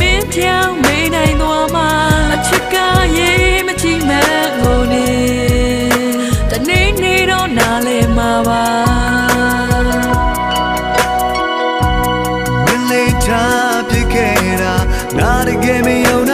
မင်းပြောင်းမေးနိုင်သွားမှာအချစ်ကရေးမကြည့်မဲ့ငိုနေတနေ့နေ့တော့နားလဲမှာပါ Relate up you get up not to give me your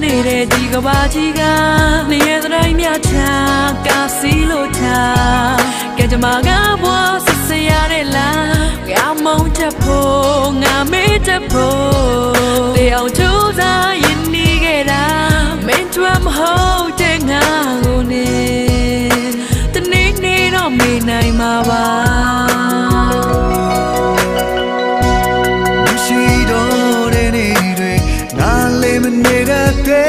ကဘာကြီးကနေရတိုင်းမြချာကာစီလို့ချာကဲကြမှာငါဘွားဆဆရတဲ့လားငါမုံချက်ဖို့ငါမေးချက်ဖို့တေအောင်ကြိုးစားရင်နေခဲ့တာမင်းကျွမ်းမဟုတ်တဲ့ငါကိုနေတနေ့နေ့တော့မေးနိုင်မှာပါ made a day.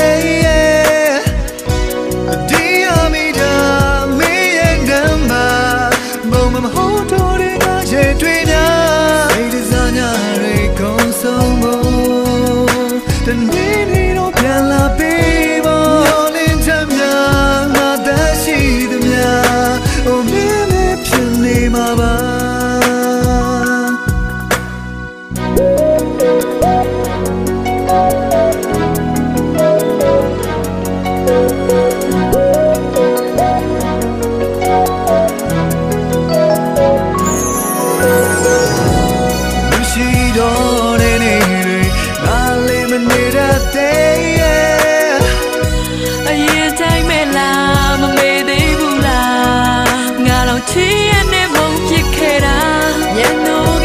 ရဲ့နေမုံဖြစ်ခဲ့တာမျက်နှာ